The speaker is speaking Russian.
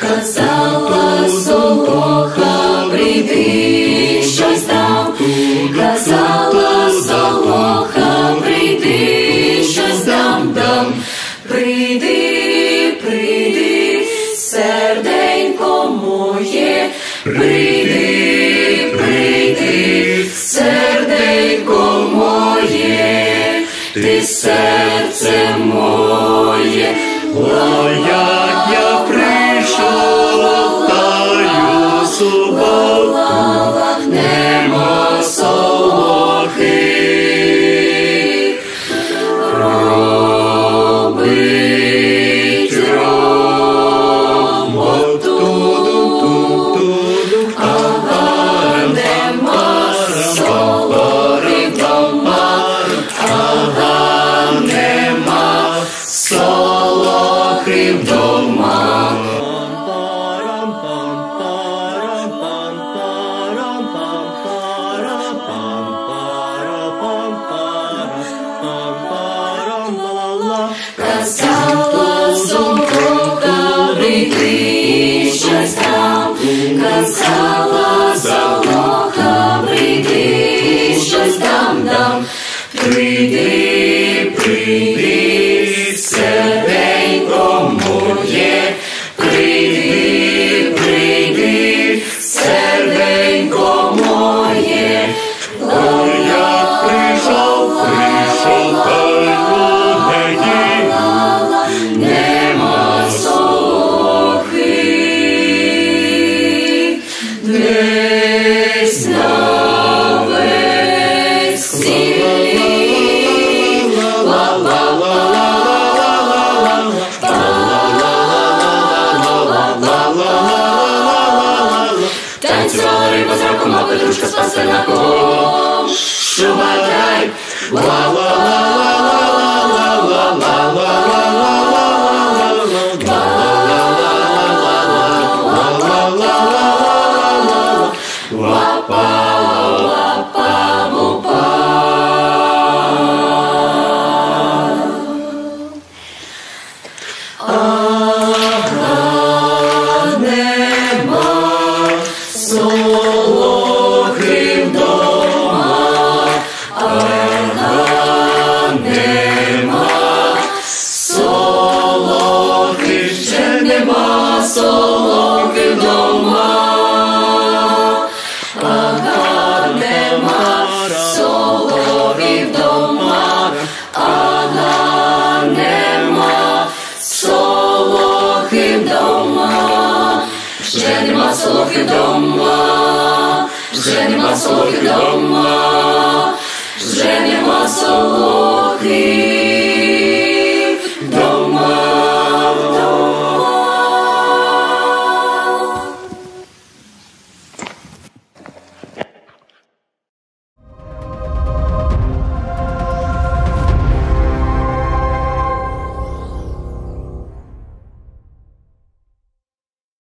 Казала солоха, прийди, щось дам. Казала 我要 Казала солоха, прийди, щось там. Солоха, прийди, щось дам, дам. Прийди, Танцювала риба з раком, а петрушка з пастернаком. Шубатай, Вже нема солохи вдома, вже нема солохи вдома, вже нема солохи